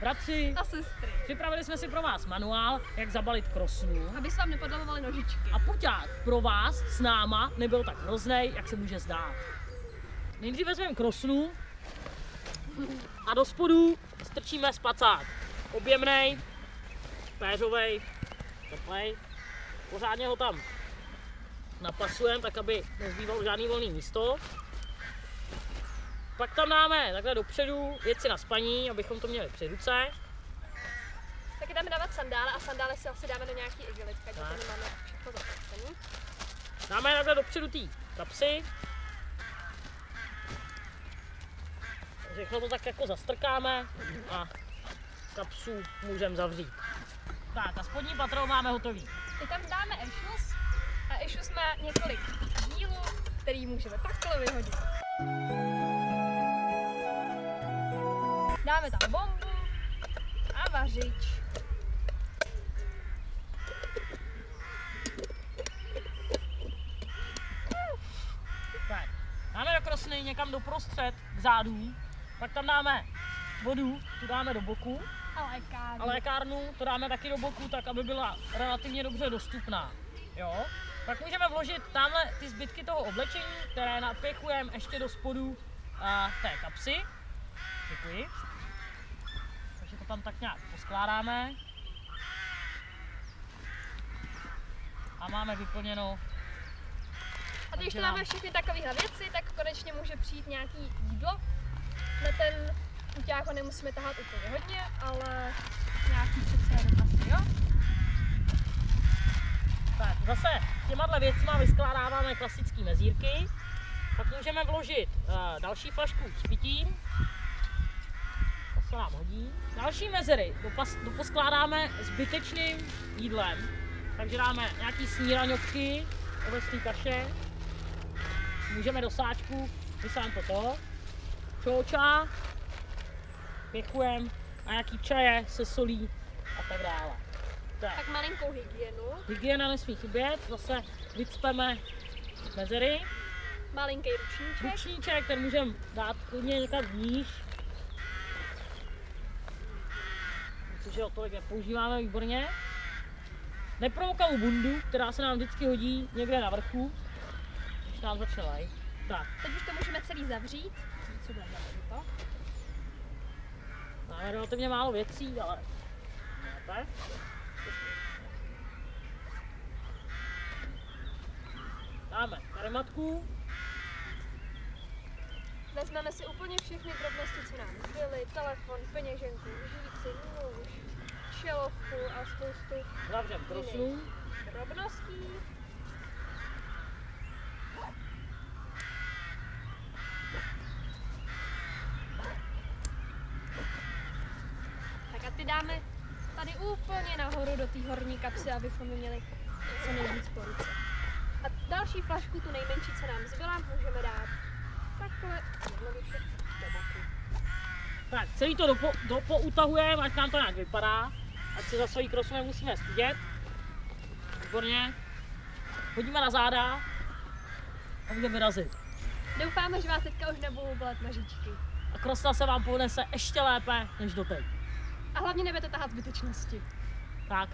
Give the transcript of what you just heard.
Bratři, A sestry. připravili jsme si pro vás manuál, jak zabalit krosnu. Aby se vám nepodlavovaly nožičky. A puťák pro vás s náma nebyl tak hrozný, jak se může zdát. Nejdřív vezmeme krosnu a do spodu strčíme spacák. Objemnej, péřovej, teplej. Pořádně ho tam napasujeme, tak aby nezbývalo žádný volný místo. Pak tam dáme takhle dopředu věci na spaní, abychom to měli při ruce. Taky dáme dávat sandále a sandále si asi dáme do nějaký igelitka, že Tak. to nemáme všechno zaplacený. Dáme takhle dopředu té kapsy. Všechno to tak jako zastrkáme a kapsu můžeme zavřít. Tak a spodní patro máme hotový. I tam dáme ešus a ešus má několik dílů, který můžeme takhle vyhodit. Dáme tam bombu a vařič. Dáme do krosny někam do prostřed k zádům, pak tam dáme vodu, tu dáme do boku A lékárnu. a lékárnu to dáme taky do boku, tak aby byla relativně dobře dostupná. Jo? Pak můžeme vložit tamhle ty zbytky toho oblečení, které napěchujeme ještě do spodu a, té kapsy. Děkuji. To tam tak nějak poskládáme. A máme vyplněno. A když to nám- všechny takovéhle věci, tak konečně může přijít nějaký jídlo. Na ten uťák ho nemusíme tahat úplně hodně, ale nějaký přece jenom asi, jo? Tak, zase těma věcma vyskládáváme klasické mezírky. Pak můžeme vložit uh, další flašku s pitím. To nám hodí. Další mezery dopas, doposkládáme zbytečným jídlem. Takže dáme nějaký sníraňovky, ovesný kaše. Můžeme do sáčku vysám toto. Čoča, pěchujem a nějaký čaje se solí a tak dále. Tak. Tak malinkou hygienu, Hygiena nesmí chybět, zase vycpeme mezery. malinký ručníček. Ručníček, ten můžeme dát klidně někam níž. Což ho tolik nepoužíváme výborně. Nepromokavou bundu, která se nám vždycky hodí někde na vrchu, když nám začne lej. Tak, Teď už to můžeme celý zavřít. Co bude to? máme relativně málo věcí, ale lépe. Dáme karimatku, Vezmeme si úplně všechny drobnosti, co nám zbyly. Telefon, peněženku, šelovku a spoustu zavřem drobností. Tak a ty dáme tady úplně nahoru do té horní kapsy, abychom měli co nejvíc po ruce. A další flašku, tu nejmenší, co nám zbyla, můžeme dát takhle jednoduše do boku. Tak, celý to dopo, dopoutahujeme, ať nám to nějak vypadá. Ať se za svojí krosu nemusíme stydět. Výborně. Hodíme na záda a můžeme vyrazit. Doufáme, že vás teďka už nebudou bolet nožičky. A krosna se vám ponese ještě lépe než doteď. A hlavně nebudete tahat zbytečnosti. Tak,